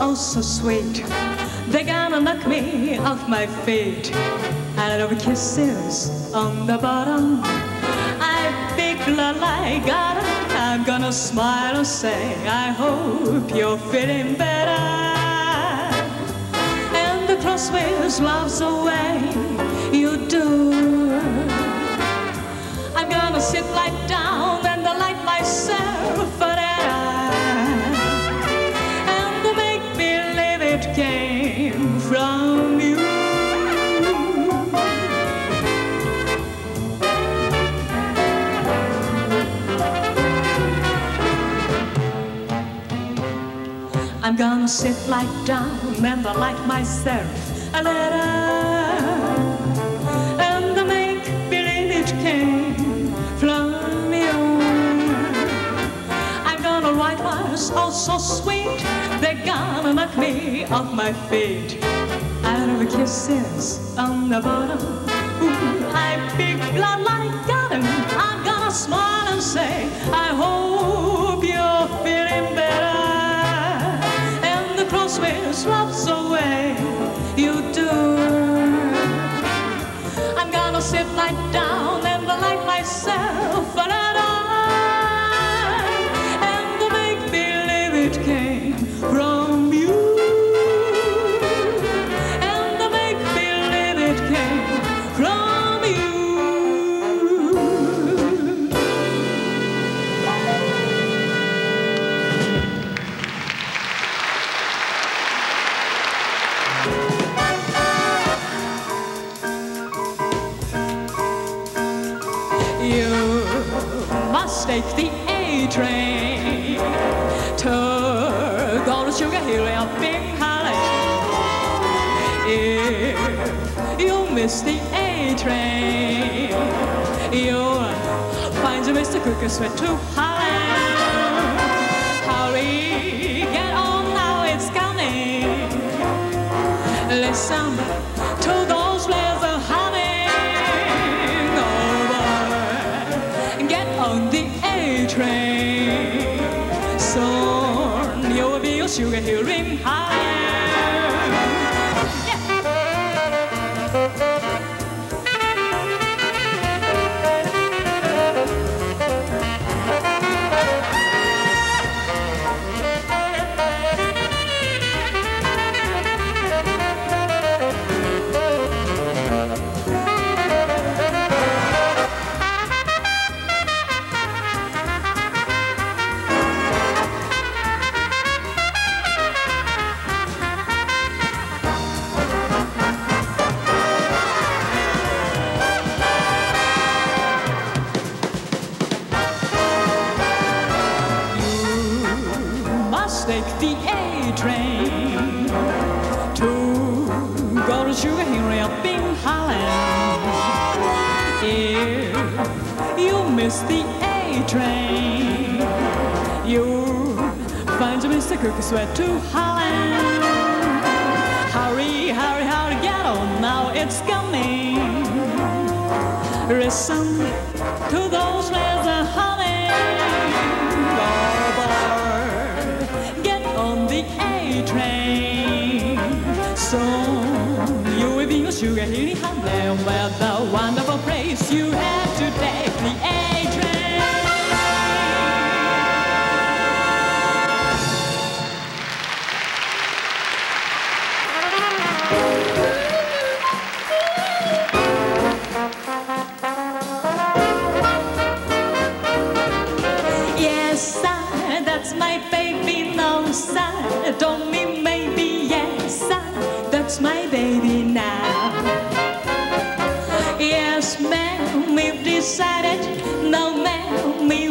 oh so sweet. They're gonna knock me off my feet. And over kisses on the bottom. I big like got I'm gonna smile and say, I hope you're feeling better. And the crossways loves away, you do. I'm gonna sit like I'm gonna sit like down and I like myself a letter and the make believe it came from you. I'm gonna write words oh so sweet they're gonna knock me off my feet. Out of kisses on the bottom, Ooh, I big blood like Mr. Cookie sweat to Harlem. Hurry, get on now, it's coming. Listen to those players are humming over. Get on the A train. Soon you will be a sugar hill find your Mr. Cookie sweat to Harlem. Hurry, hurry, hurry, get on now, it's coming. Listen to those players are humming. Get on the A train. Soon you will be a sugar hill Hamlet where the wonderful place you had to take the A train.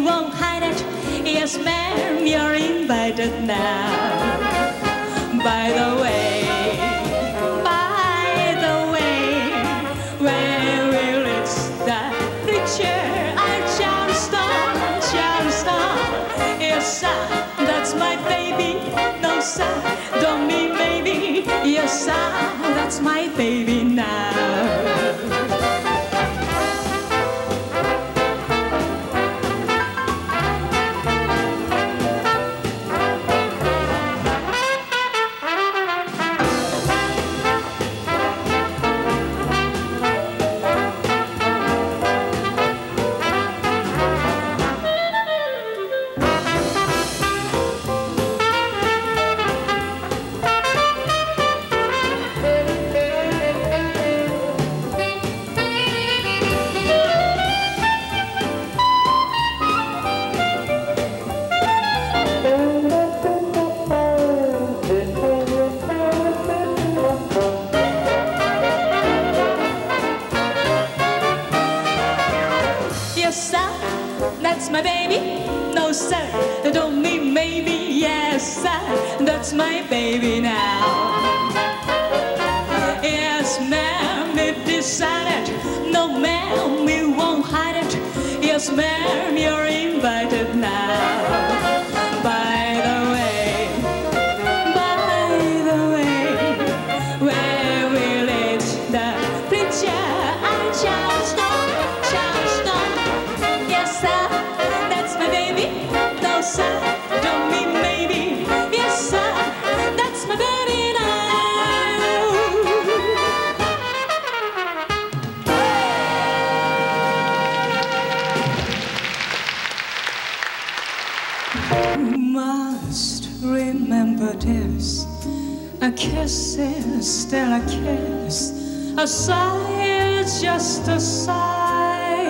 Won't hide it. Yes, ma'am, you're invited now. By the way, yes, sir. That's my baby now. Yes, ma'am, it decided. No, ma'am, we won't hide it. Yes, ma'am, you're still a kiss. A sigh is just a sigh.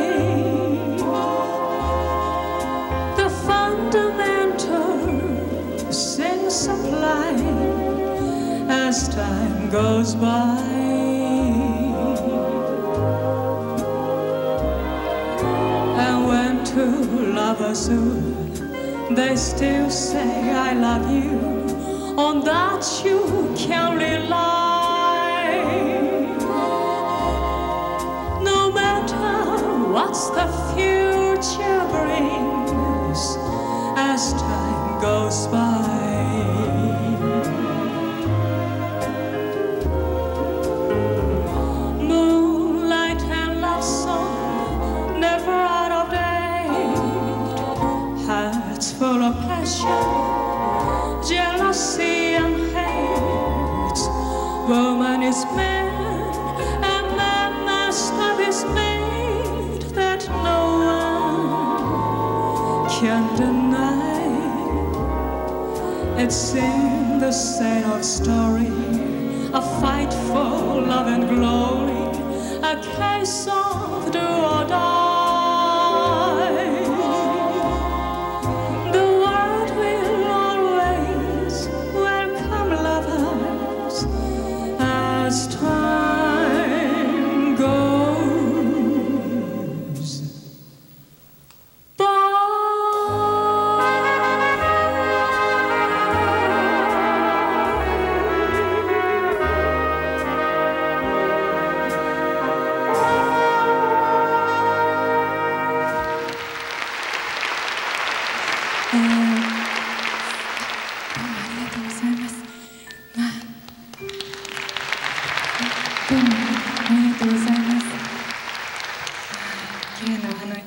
The fundamental things supply as time goes by. And when two lovers they still say I love you. On that you can rely. What the future brings as time goes by. Moonlight and love song, never out of date. Hearts full of passion, jealousy and hate. Woman is man, It's in the same old story, a fight for love and glory, a case of do or die. The world will always welcome lovers as time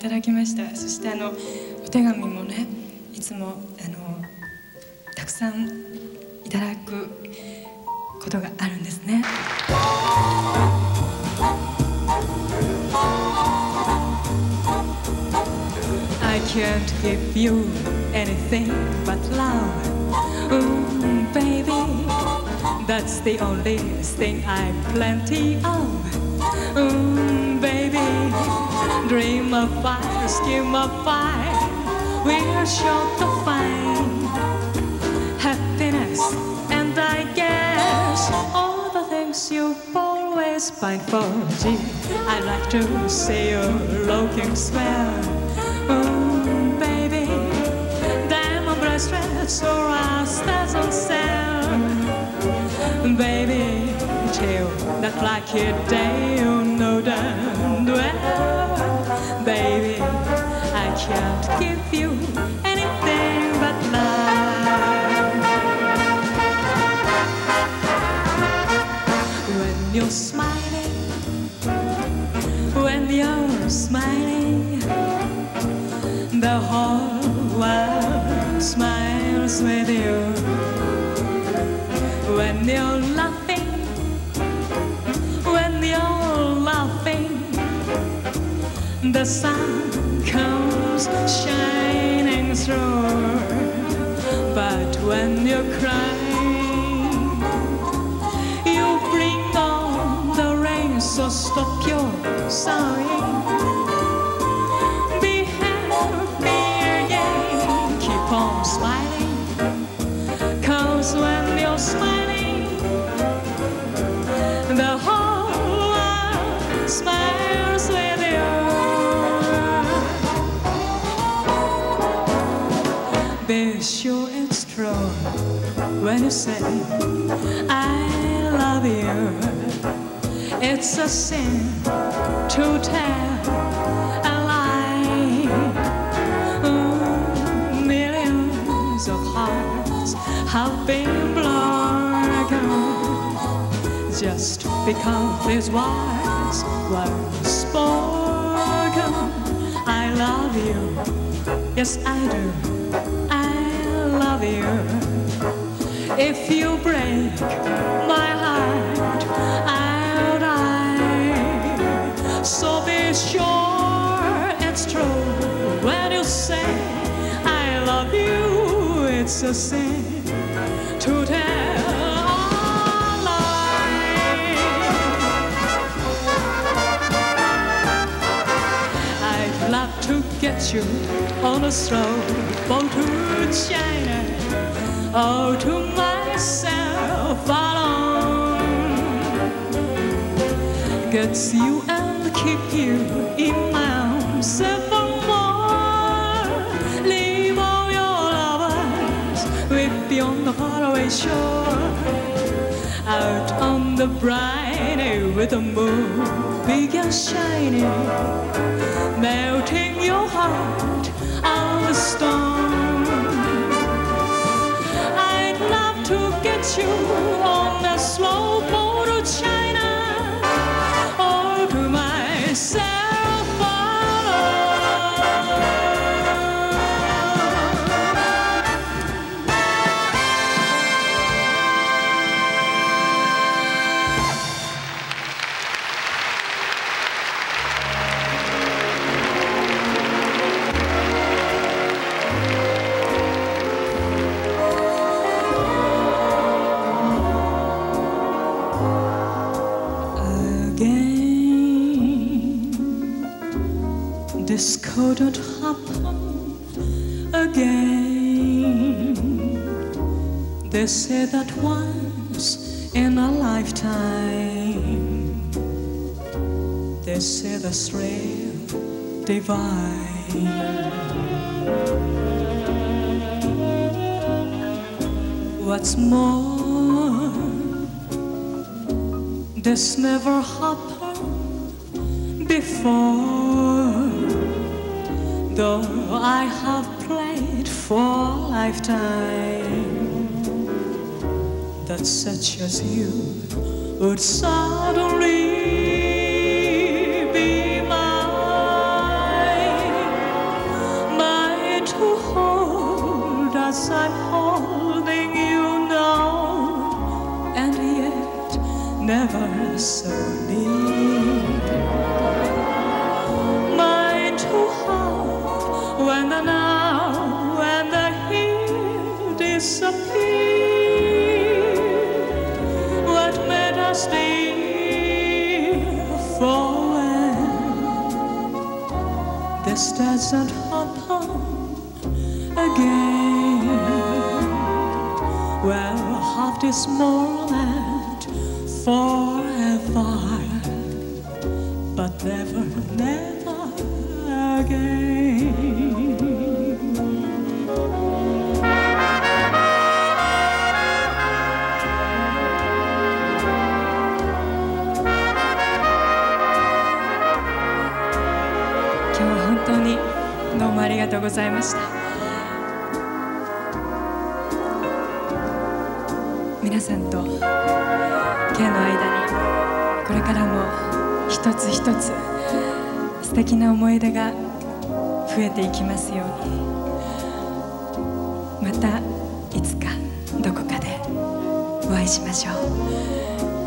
ただきました。そしてあのお手紙もね、いつもあのたくさんいただくことがあるんですね。I can't give you anything but love. Ooh, baby, that's the only thing I've plenty of. Ooh, baby, dream of fire, scheme of fire. We're sure to find happiness, and I guess all the things you've always pined for. Gee, I'd like to see you looking swell. Oh, baby, diamond bracelets or a on sale. Baby, till that lucky day, you know damn well. Baby, I can't give you the sun comes shining through. But when you cry, you bring on the rain, so stop your sighing. When you say I love you. It's a sin to tell a lie. Mm, millions of hearts have been broken just because these words were spoken. I love you, yes I do. I love you. If you break my heart, I'll die. So be sure it's true when you say I love you. It's a sin to tell. I'd love to get you on a slow boat to China or to myself alone. Gets you and keep you in my arms evermore. Leave all your lovers with beyond the faraway shore. Out on the bright day with the moon big and shining, melting your heart on the stone. You on the slow couldn't happen again. They say that once in a lifetime. They say the thrill divine. What's more, this never happened before. Though I have played for a lifetime, that such as you would suddenly be mine, mine to hold as I'm holding you now, and yet never so this moment forever but never, never again. 今日は本当にどうもありがとうございました皆さんと今日の間にこれからも一つ一つ素敵な思い出が増えていきますように。またいつかどこかでお会いしましょ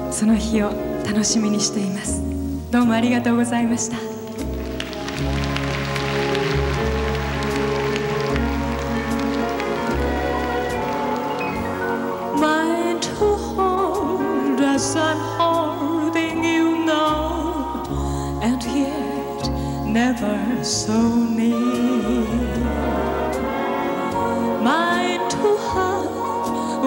う。その日を楽しみにしています。どうもありがとうございました。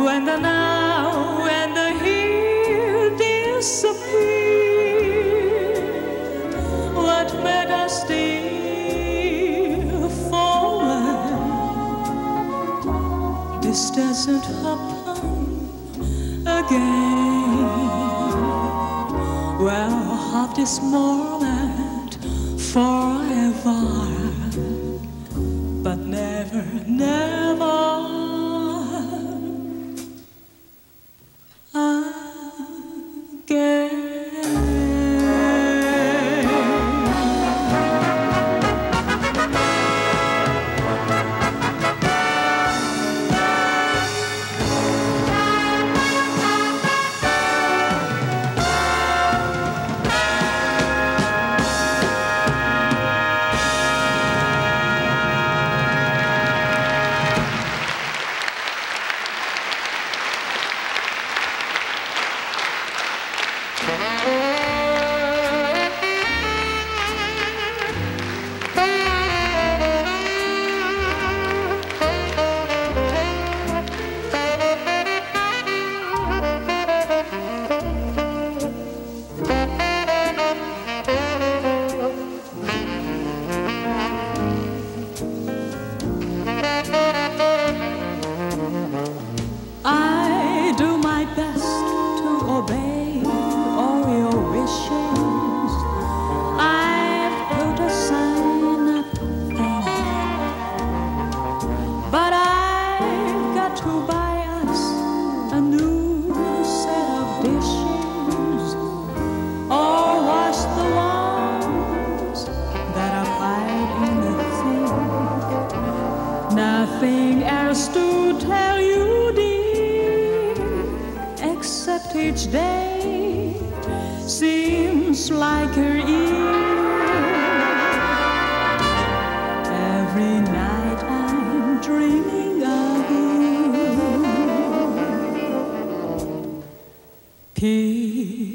and the now and the here disappear, What made us dear forward? This doesn't happen again. Well, half this morning. like her ear. Every night I'm dreaming of you. Peace.